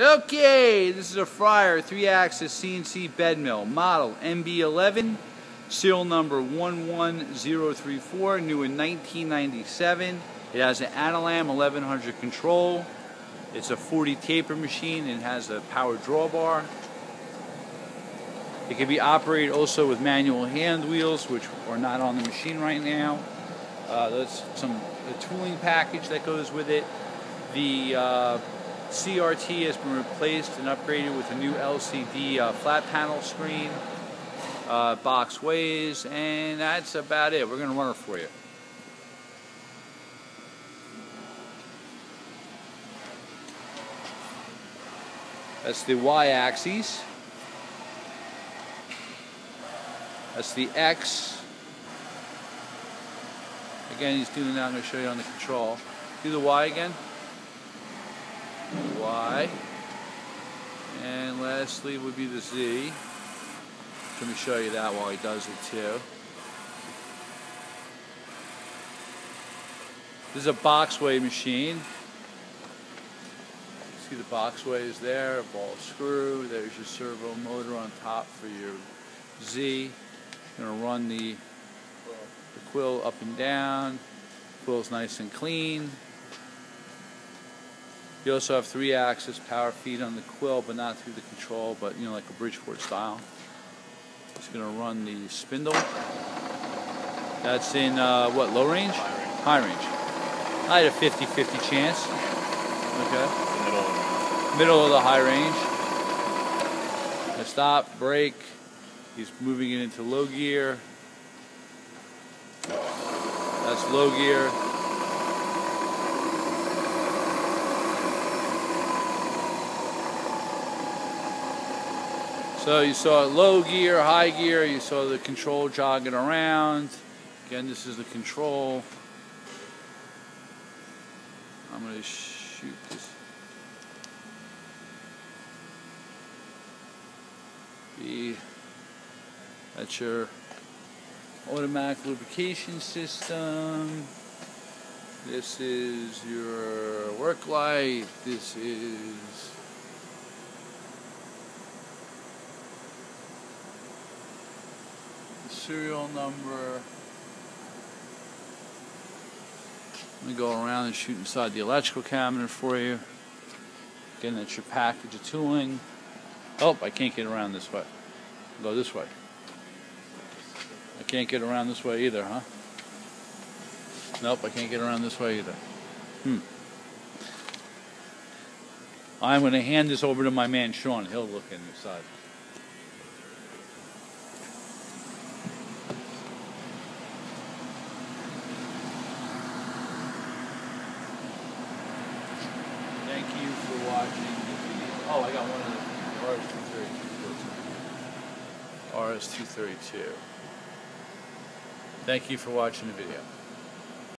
Okay, this is a Fryer 3-axis CNC bed mill, model MB11, serial number 11034, new in 1997. It has an Anilam 1100 control. It's a 40 taper machine and has a power drawbar. It can be operated also with manual hand wheels, which are not on the machine right now. Uh, that's some the tooling package that goes with it. The uh, CRT has been replaced and upgraded with a new LCD uh, flat panel screen, uh, box ways, and that's about it. We're going to run it for you. That's the y-axis. That's the X. Again, he's doing that. I'm going to show you on the control. Do the Y again. Y. And lastly would be the Z. Let me show you that while he does it too. This is a boxway machine. See the boxway is there, ball screw, there's your servo motor on top for your Z. Gonna run the, the quill up and down. Quill's nice and clean. You also have three axis power feed on the quill, but not through the control, but you know, like a Bridgeport style. Just gonna run the spindle. That's in uh, what, low range? High range. I had a 50-50 chance. Okay. Middle. Middle of the high range. I stop, brake. He's moving it into low gear. That's low gear. So you saw low gear, high gear, you saw the control jogging around. Again, this is the control. I'm going to shoot this. The, that's your automatic lubrication system. This is your work light. This is serial number. Let me go around and shoot inside the electrical cabinet for you. Again, that's your package of tooling. Oh, I can't get around this way. I'll go this way. I can't get around this way either, huh? Nope, I can't get around this way either. Hmm. I'm going to hand this over to my man Sean. He'll look inside. Thank you for watching the video. Oh, I got one of the RS-232. RS-232. Thank you for watching the video.